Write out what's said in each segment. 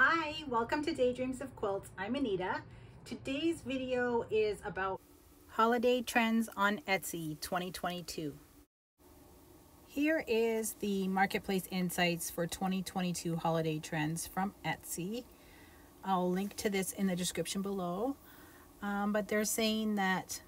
Hi, welcome to Daydreams of Quilts. I'm Anita. Today's video is about holiday trends on Etsy 2022. Here is the Marketplace Insights for 2022 holiday trends from Etsy. I'll link to this in the description below. Um, but they're saying that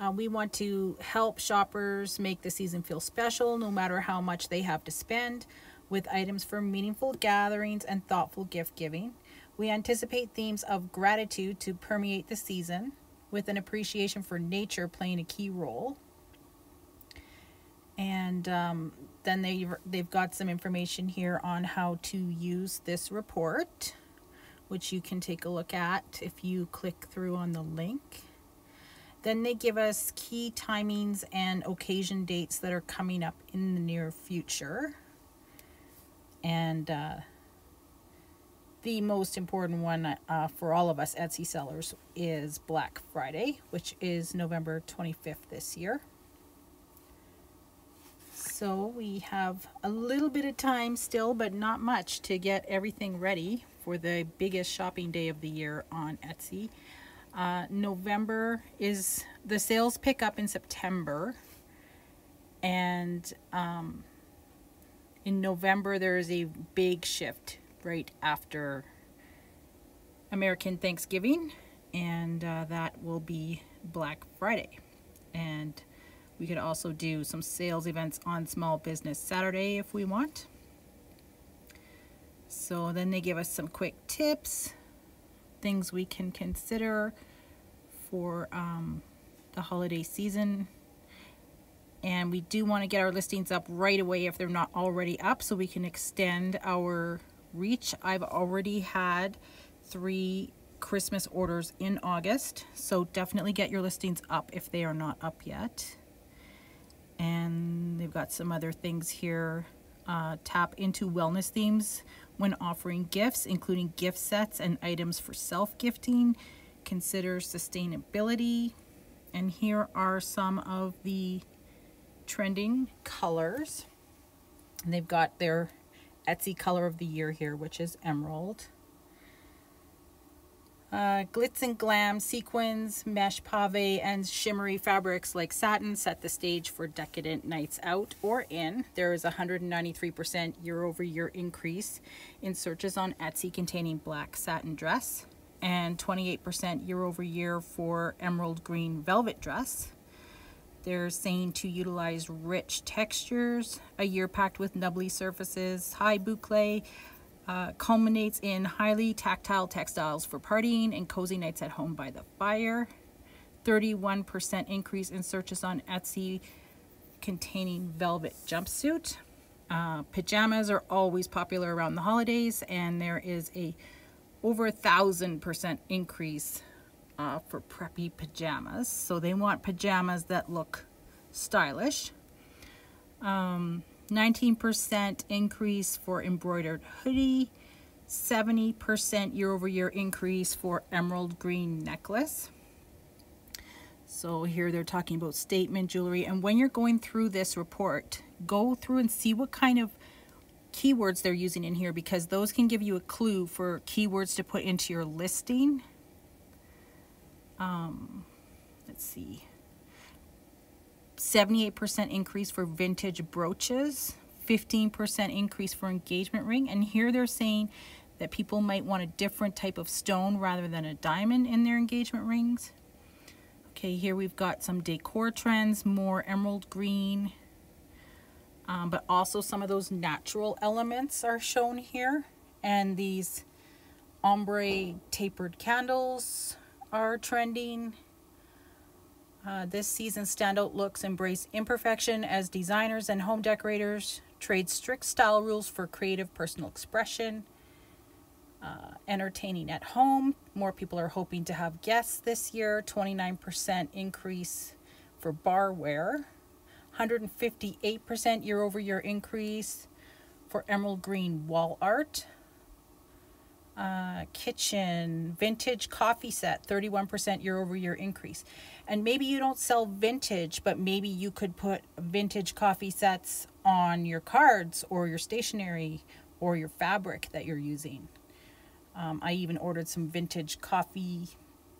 uh, we want to help shoppers make the season feel special no matter how much they have to spend with items for meaningful gatherings and thoughtful gift giving. We anticipate themes of gratitude to permeate the season with an appreciation for nature playing a key role. And um, then they, they've got some information here on how to use this report, which you can take a look at if you click through on the link. Then they give us key timings and occasion dates that are coming up in the near future. And uh, the most important one uh, for all of us Etsy sellers is Black Friday, which is November 25th this year. So we have a little bit of time still, but not much to get everything ready for the biggest shopping day of the year on Etsy. Uh, November is the sales pick up in September. And um, in November, there is a big shift right after American Thanksgiving. And uh, that will be Black Friday. And we could also do some sales events on Small Business Saturday if we want. So then they give us some quick tips things we can consider for um, the holiday season. And we do want to get our listings up right away if they're not already up so we can extend our reach. I've already had three Christmas orders in August, so definitely get your listings up if they are not up yet. And they've got some other things here. Uh, tap into wellness themes when offering gifts, including gift sets and items for self-gifting. Consider sustainability. And here are some of the trending colors. And they've got their Etsy color of the year here, which is emerald. Uh, glitz and glam, sequins, mesh pave, and shimmery fabrics like satin set the stage for decadent nights out or in. There is a 193% year-over-year increase in searches on Etsy containing black satin dress and 28% year-over-year for emerald green velvet dress. They're saying to utilize rich textures, a year packed with nubbly surfaces, high boucle, uh, culminates in highly tactile textiles for partying and cozy nights at home by the fire. 31% increase in searches on Etsy containing velvet jumpsuit. Uh, pajamas are always popular around the holidays and there is a over a thousand percent increase uh, for preppy pajamas. So they want pajamas that look stylish. Um, 19% increase for embroidered hoodie, 70% year-over-year increase for emerald green necklace. So here they're talking about statement jewelry. And when you're going through this report, go through and see what kind of keywords they're using in here because those can give you a clue for keywords to put into your listing. Um, let's see. 78% increase for vintage brooches, 15% increase for engagement ring. And here they're saying that people might want a different type of stone rather than a diamond in their engagement rings. Okay, here we've got some decor trends, more emerald green, um, but also some of those natural elements are shown here. And these ombre tapered candles are trending. Uh, this season's standout looks embrace imperfection as designers and home decorators trade strict style rules for creative personal expression. Uh, entertaining at home. More people are hoping to have guests this year. 29% increase for barware. 158% year over year increase for emerald green wall art. Uh, kitchen vintage coffee set 31% year over year increase and maybe you don't sell vintage but maybe you could put vintage coffee sets on your cards or your stationery or your fabric that you're using Um, I even ordered some vintage coffee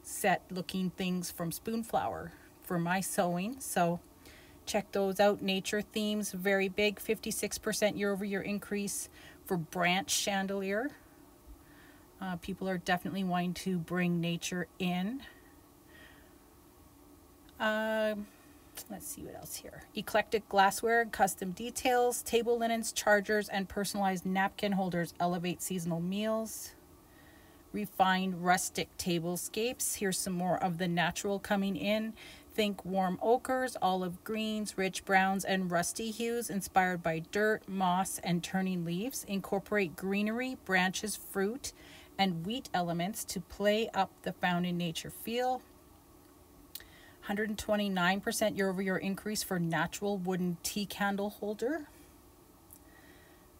set looking things from Spoonflower for my sewing. So check those out. Nature themes, very big, 56% year over year increase for branch chandelier. Uh, people are definitely wanting to bring nature in. Uh, let's see what else here. Eclectic glassware, custom details, table linens, chargers, and personalized napkin holders elevate seasonal meals. Refined rustic tablescapes. Here's some more of the natural coming in. Think warm ochres, olive greens, rich browns, and rusty hues inspired by dirt, moss, and turning leaves. Incorporate greenery, branches, fruit, and wheat elements to play up the found in nature feel. 129% year over year increase for natural wooden tea candle holder.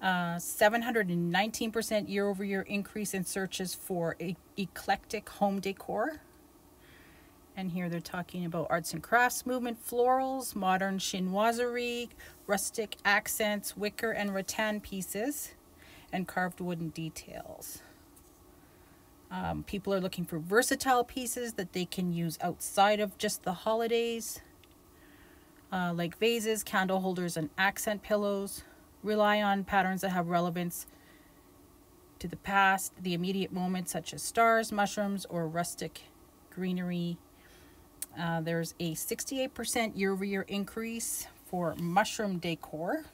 719% uh, year over year increase in searches for e eclectic home decor. And here they're talking about arts and crafts movement, florals, modern chinoiserie, rustic accents, wicker and rattan pieces, and carved wooden details. Um, people are looking for versatile pieces that they can use outside of just the holidays, uh, like vases, candle holders, and accent pillows. Rely on patterns that have relevance to the past, the immediate moment, such as stars, mushrooms, or rustic greenery. Uh, there's a 68% year over year increase for mushroom decor.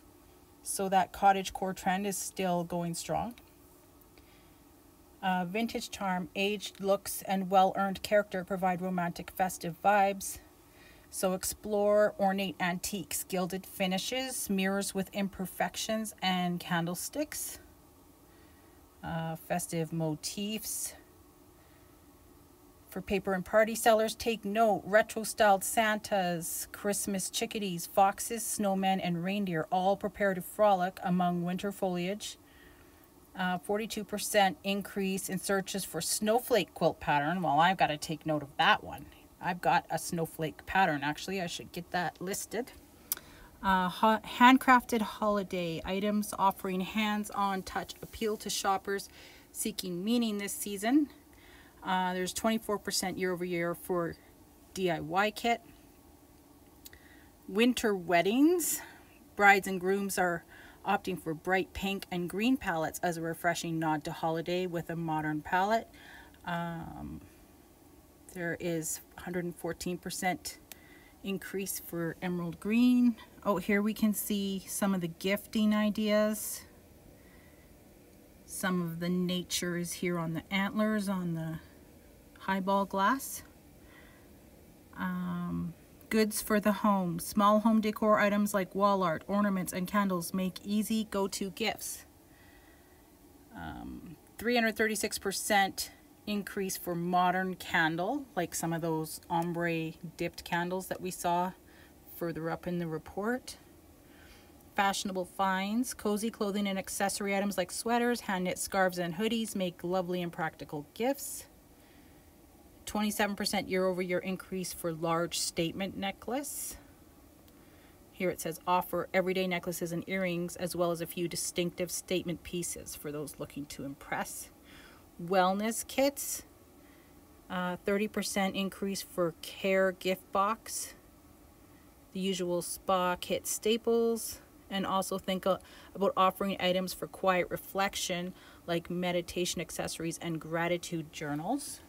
So that cottage core trend is still going strong. Uh, vintage charm, aged looks, and well-earned character provide romantic festive vibes. So explore ornate antiques, gilded finishes, mirrors with imperfections, and candlesticks. Uh, festive motifs. For paper and party sellers, take note. Retro-styled Santas, Christmas chickadees, foxes, snowmen, and reindeer all prepare to frolic among winter foliage. 42% uh, increase in searches for snowflake quilt pattern. Well, I've got to take note of that one. I've got a snowflake pattern. Actually, I should get that listed. Uh, handcrafted holiday items offering hands-on touch appeal to shoppers seeking meaning this season. Uh, there's 24% year over year for DIY kit. Winter weddings. Brides and grooms are opting for bright pink and green palettes as a refreshing nod to holiday with a modern palette. Um, there is 114% increase for emerald green. Oh, here we can see some of the gifting ideas. Some of the nature is here on the antlers on the highball glass. Um, Goods for the home. Small home decor items like wall art, ornaments, and candles make easy go-to gifts. 336% um, increase for modern candle, like some of those ombre dipped candles that we saw further up in the report. Fashionable finds, cozy clothing and accessory items like sweaters, hand knit scarves, and hoodies make lovely and practical gifts. 27% year over year increase for large statement necklace. Here it says offer everyday necklaces and earrings as well as a few distinctive statement pieces for those looking to impress. Wellness kits, 30% uh, increase for care gift box. The usual spa kit staples and also think about offering items for quiet reflection like meditation accessories and gratitude journals.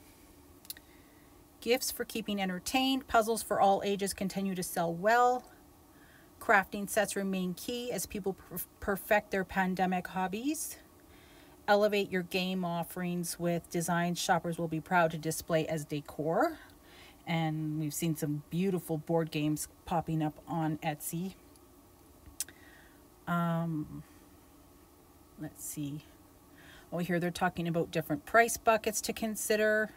Gifts for keeping entertained. Puzzles for all ages continue to sell well. Crafting sets remain key as people perfect their pandemic hobbies. Elevate your game offerings with designs shoppers will be proud to display as decor. And we've seen some beautiful board games popping up on Etsy. Um, let's see. Oh, here they're talking about different price buckets to consider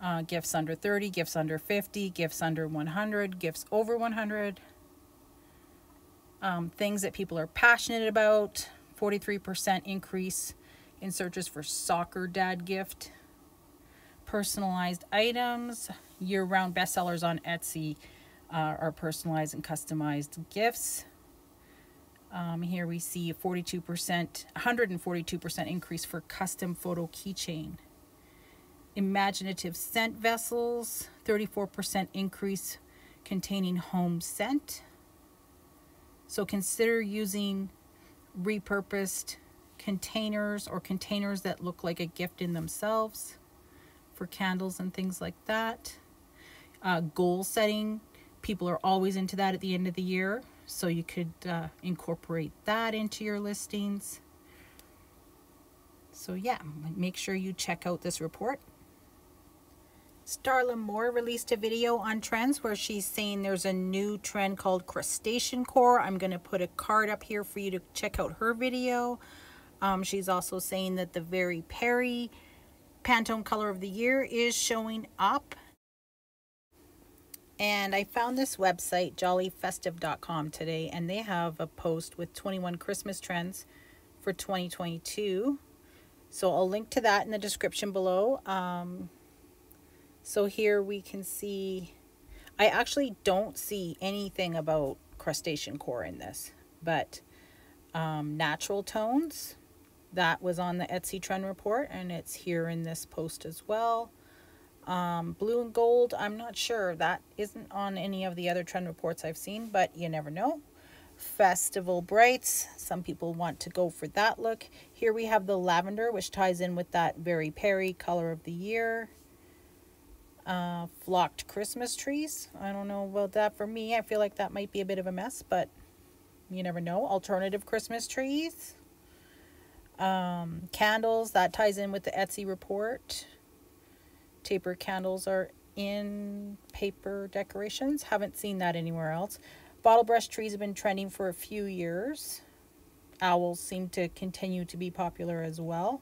uh, gifts under 30, gifts under 50, gifts under 100, gifts over 100. Um, things that people are passionate about, 43% increase in searches for soccer dad gift. Personalized items, year-round bestsellers on Etsy uh, are personalized and customized gifts. Um, here we see a 42%, 142% increase for custom photo keychain. Imaginative scent vessels, 34% increase containing home scent. So consider using repurposed containers or containers that look like a gift in themselves for candles and things like that. Uh, goal setting, people are always into that at the end of the year. So you could uh, incorporate that into your listings. So yeah, make sure you check out this report. Starla Moore released a video on trends where she's saying there's a new trend called crustacean core. I'm going to put a card up here for you to check out her video. Um, she's also saying that the Very Peri Pantone color of the year is showing up and I found this website, jollyfestive.com, today, and they have a post with 21 Christmas trends for 2022. So I'll link to that in the description below. Um, so here we can see, I actually don't see anything about crustacean core in this, but um, natural tones, that was on the Etsy trend report, and it's here in this post as well. Um, blue and gold, I'm not sure. That isn't on any of the other trend reports I've seen, but you never know. Festival Brights, some people want to go for that look. Here we have the lavender, which ties in with that very Peri color of the year. Uh, flocked Christmas trees. I don't know about that for me. I feel like that might be a bit of a mess, but you never know. Alternative Christmas trees. Um, candles, that ties in with the Etsy report. Taper candles are in paper decorations. Haven't seen that anywhere else. Bottle brush trees have been trending for a few years. Owls seem to continue to be popular as well.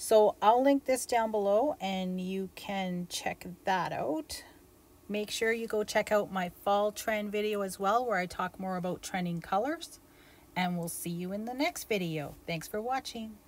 So I'll link this down below and you can check that out. Make sure you go check out my fall trend video as well where I talk more about trending colors. And we'll see you in the next video. Thanks for watching.